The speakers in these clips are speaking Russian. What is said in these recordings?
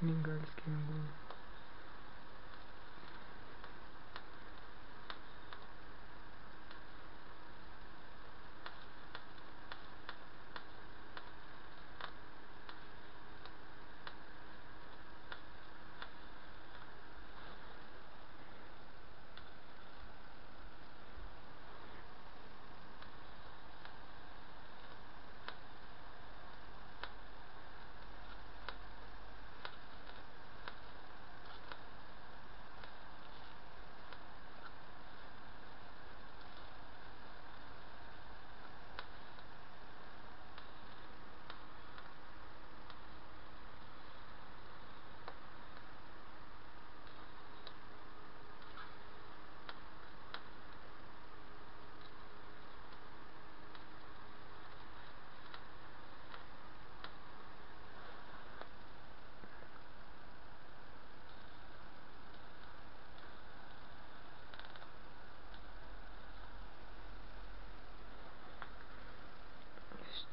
мигальскими будем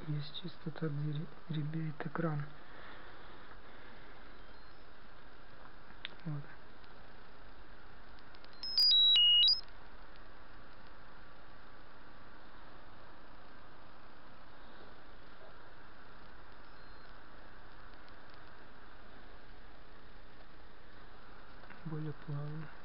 есть частота где ребеет экран. Вот. Более плавно